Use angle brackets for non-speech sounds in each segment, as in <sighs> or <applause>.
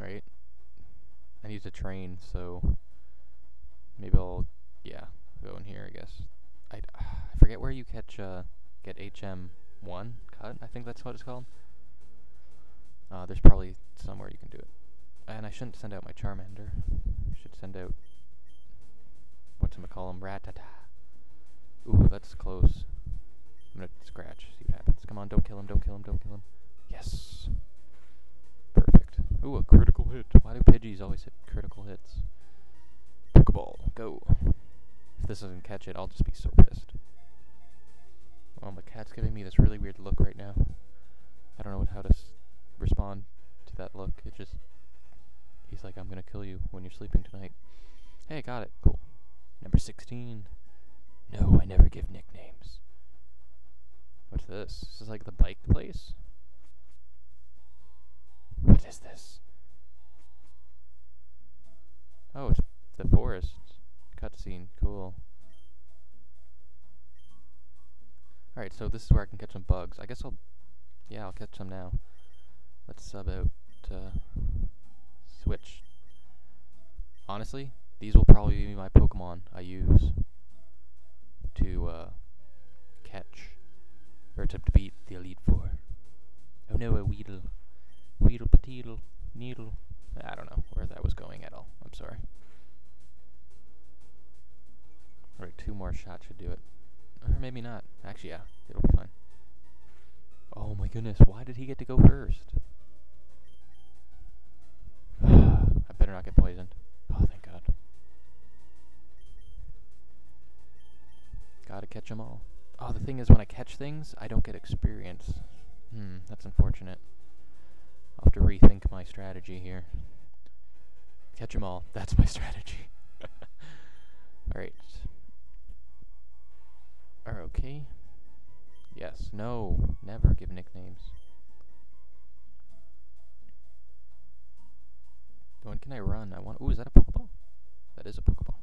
right? I need to train, so maybe I'll, yeah, go in here, I guess. I, <sighs> I forget where you catch, uh, get HM1 cut, I think that's what it's called. Uh, there's probably somewhere you can do it. And I shouldn't send out my Charmander. I should send out, whatchamacallem, Rattata. Ooh, that's close. I'm gonna scratch, see what happens. Come on, don't kill him, don't kill him, don't kill him. Yes. Ooh, a critical hit. Why do Pidgeys always hit critical hits? Pokeball, go. If this doesn't catch it, I'll just be so pissed. Oh, my cat's giving me this really weird look right now. I don't know how to respond to that look. It just... He's like, I'm gonna kill you when you're sleeping tonight. Hey, got it. Cool. Number 16. No, I never give nicknames. What's this? This is like the bike place? What is this? Oh, it's the forest. Cutscene. Cool. Alright, so this is where I can catch some bugs. I guess I'll... Yeah, I'll catch some now. Let's sub out... Uh, switch. Honestly, these will probably be my Pokemon I use to uh, catch, or to beat the Elite Four. Oh no, a Weedle. Weedle Pateedle. Needle. I don't know where that was going at all. I'm sorry. Alright, two more shots should do it. Or maybe not. Actually, yeah, it'll be fine. Oh my goodness, why did he get to go first? <sighs> I better not get poisoned. Oh, thank God. Gotta catch them all. Oh, the thing is, when I catch things, I don't get experience. Hmm, that's unfortunate. I'll have to rethink my strategy here. Catch them all. That's my <laughs> strategy. <laughs> Alright. Are okay? Yes. No. Never give nicknames. When can I run? I want. Ooh, is that a Pokeball? That is a Pokeball.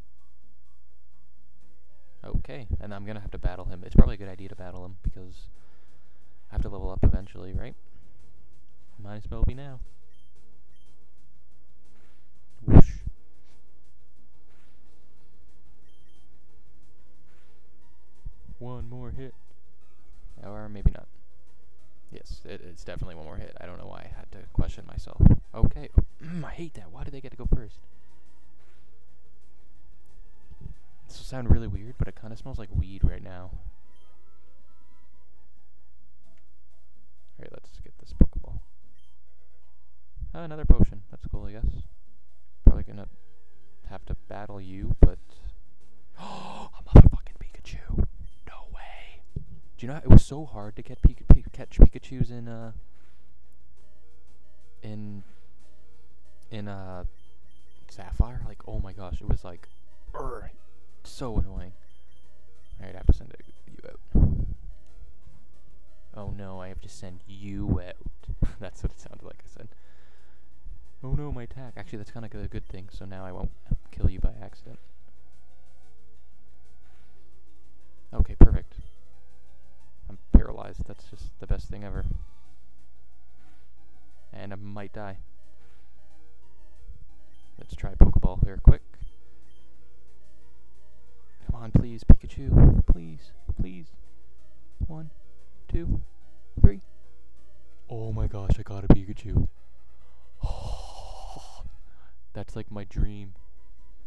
Okay, and I'm gonna have to battle him. It's probably a good idea to battle him because I have to level up eventually, right? Might as well be now. Whoosh. One more hit. Or maybe not. Yes, it, it's definitely one more hit. I don't know why I had to question myself. Okay. Mm, <clears throat> I hate that. Why did they get to go first? This will sound really weird, but it kind of smells like weed right now. Oh, another potion. That's cool, I guess. Probably gonna have to battle you, but... Oh, <gasps> a motherfucking Pikachu! No way! Do you know how it was so hard to get Pika catch Pikachu's in, uh... In... In, uh... Sapphire? Like, oh my gosh, it was like... Urgh, so annoying. Alright, I have to send you out. Oh no, I have to send you out. <laughs> that's what it sounded like I said. Oh no, my attack. Actually, that's kind of a good thing, so now I won't kill you by accident. Okay, perfect. I'm paralyzed. That's just the best thing ever. And I might die. Let's try Pokeball here quick. Come on, please, Pikachu. Please, please. One, two, three. Oh my gosh, I got a Pikachu. That's like my dream.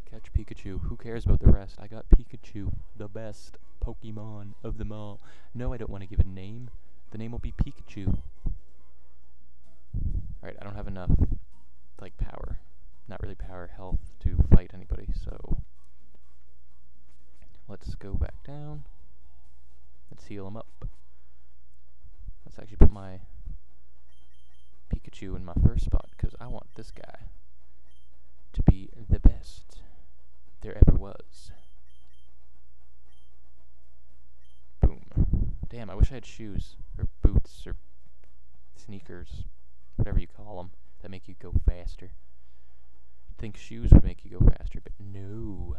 Catch Pikachu. Who cares about the rest? I got Pikachu, the best Pokemon of them all. No, I don't want to give it a name. The name will be Pikachu. Alright, I don't have enough, like, power. Not really power, health to fight anybody, so... Let's go back down. Let's heal him up. Let's actually put my Pikachu in my first spot, because I want this guy to be the best there ever was. Boom. Damn, I wish I had shoes, or boots, or sneakers, whatever you call them, that make you go faster. You'd think shoes would make you go faster, but no.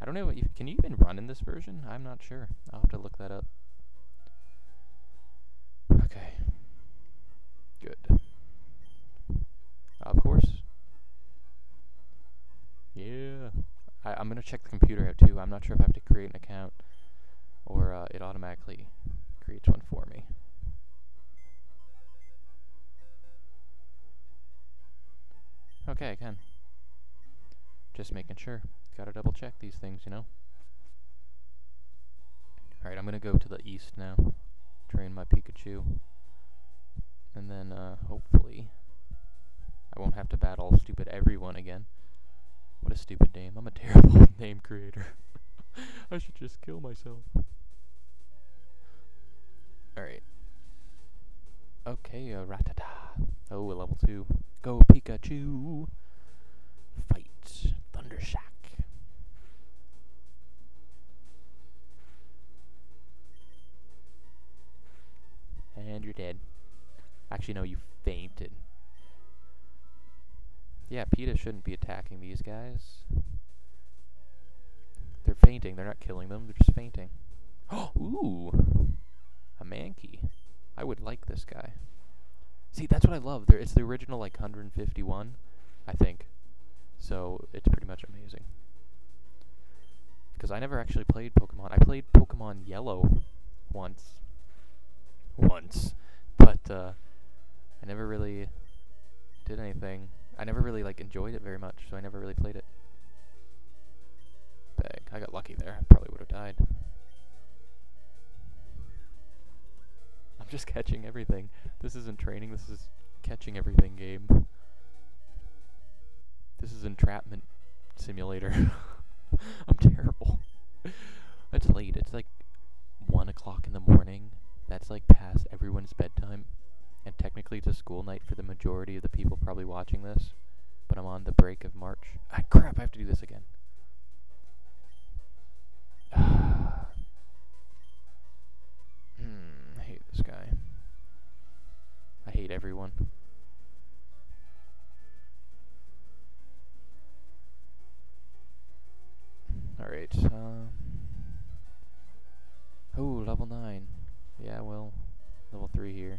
I don't know, if, can you even run in this version? I'm not sure. I'll have to look that up. I'm gonna check the computer out too. I'm not sure if I have to create an account or uh, it automatically creates one for me. Okay, I can. Just making sure. Gotta double check these things, you know? Alright, I'm gonna go to the east now. Train my Pikachu. And then, uh, hopefully, I won't have to battle stupid everyone again. What a stupid name. I'm a terrible name creator. <laughs> I should just kill myself. Alright. Okay, uh, Rattata. Oh, a level 2. Go Pikachu! Fight. Thundershock. And you're dead. Actually, no, you fainted. Yeah, PETA shouldn't be attacking these guys. They're fainting. They're not killing them. They're just fainting. Oh, <gasps> ooh. A Mankey. I would like this guy. See, that's what I love. There, it's the original, like, 151, I think. So, it's pretty much amazing. Because I never actually played Pokemon. I played Pokemon Yellow once. Once. But, uh, I never really did anything. I never really, like, enjoyed it very much, so I never really played it. I got lucky there. I probably would have died. I'm just catching everything. This isn't training, this is catching everything game. This is entrapment simulator. <laughs> I'm terrible. it's late. It's like 1 o'clock in the morning. That's like past everyone's bedtime. And technically it's a school night for the majority of the people probably watching this. But I'm on the break of March. Ah, crap, I have to do this again. This guy. I hate everyone. Alright, um... Oh, level 9. Yeah, well, level 3 here.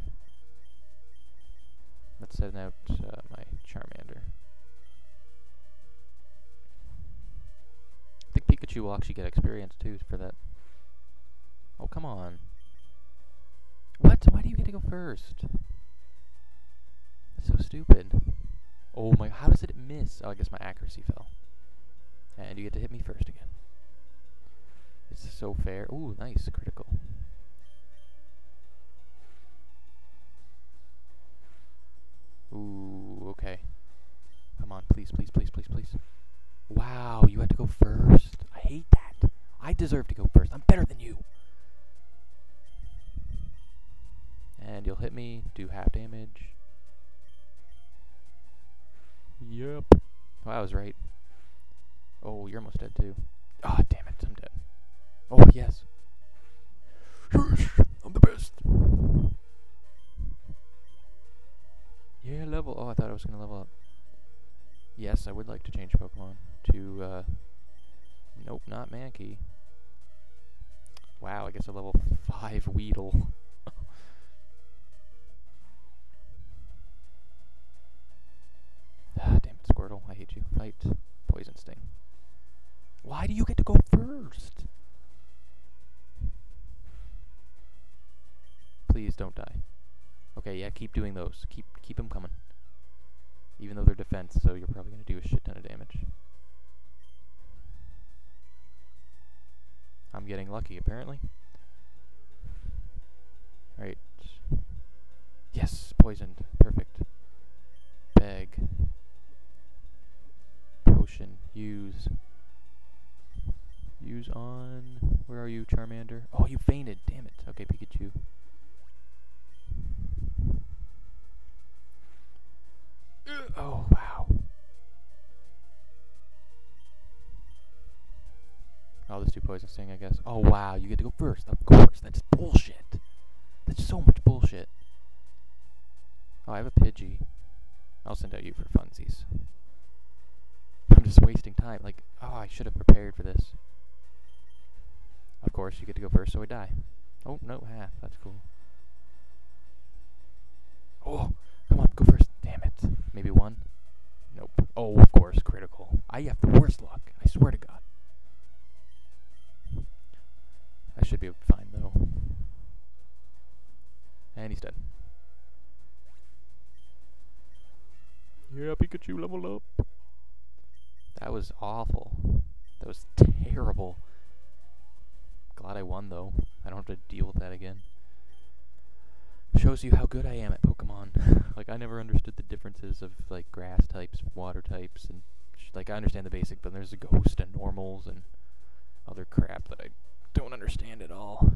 Let's send out uh, my Charmander. I think Pikachu will actually get experience too for that. Oh, come on. What? Why do you get to go first? That's so stupid. Oh my, how does it miss? Oh, I guess my accuracy fell. And you get to hit me first again. It's so fair. Ooh, nice, critical. Ooh, okay. Come on, please, please, please, please, please. Wow, you had to go first. I hate that. I deserve to go first. I'm better than you. And you'll hit me, do half damage. Yep. Oh, I was right. Oh, you're almost dead too. Ah, oh, damn it, I'm dead. Oh, yes. Yes, I'm the best. Yeah, level. Oh, I thought I was going to level up. Yes, I would like to change Pokemon to, uh, nope, not Mankey. Wow, I guess a level 5 Weedle. Poison Sting. Why do you get to go first? Please don't die. Okay, yeah, keep doing those. Keep keep them coming. Even though they're defense, so you're probably going to do a shit ton of damage. I'm getting lucky, apparently. Alright. Yes, poisoned. Perfect. Beg. Use. Use on... Where are you, Charmander? Oh, you fainted. Damn it. Okay, Pikachu. Uh, oh, wow. Oh, this two poison sting, I guess. Oh, wow, you get to go first. Of course, that's bullshit. That's so much bullshit. Oh, I have a Pidgey. I'll send out you for funsies. Just wasting time. Like, oh, I should have prepared for this. Of course, you get to go first, so I die. Oh, no, half. That's cool. Oh, come on, go first. Damn it. Maybe one? Nope. Oh, of course, critical. I I have the worst luck. I swear to God. I should be fine though. And he's dead. Yeah, Pikachu level up. That was awful. That was terrible. Glad I won though. I don't have to deal with that again. Shows you how good I am at Pokemon. <laughs> like I never understood the differences of like grass types, water types, and like I understand the basic, but there's a ghost and normals and other crap that I don't understand at all.